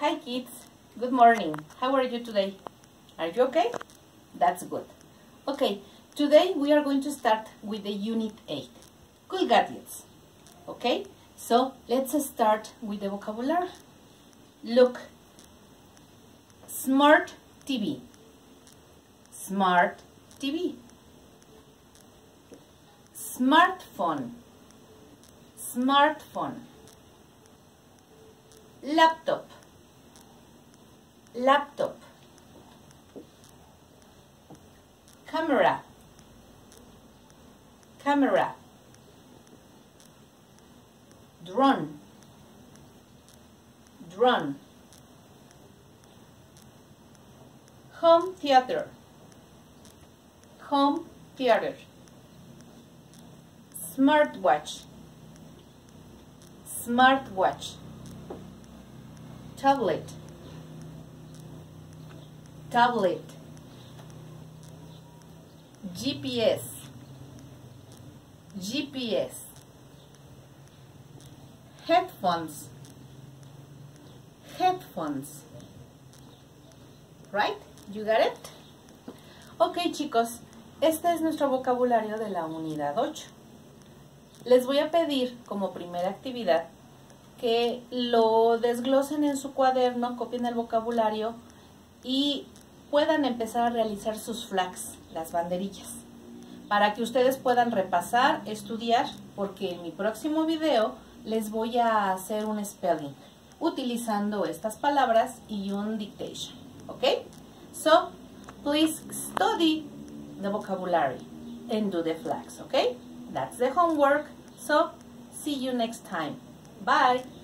Hi kids, good morning. How are you today? Are you okay? That's good. Okay, today we are going to start with the unit 8, cool gadgets. Okay, so let's start with the vocabulary. Look, smart TV, smart TV, smartphone, smartphone, laptop, laptop, camera, camera, drone, drone, home theater, home theater, smartwatch, smartwatch, tablet, tablet, GPS, GPS, headphones, headphones. Right? You got it? Ok chicos, este es nuestro vocabulario de la unidad 8. Les voy a pedir como primera actividad que lo desglosen en su cuaderno, copien el vocabulario y puedan empezar a realizar sus flags, las banderillas, para que ustedes puedan repasar, estudiar, porque en mi próximo video les voy a hacer un spelling utilizando estas palabras y un dictation, ¿ok? So, please study the vocabulary and do the flags, ¿ok? That's the homework. So, see you next time. Bye.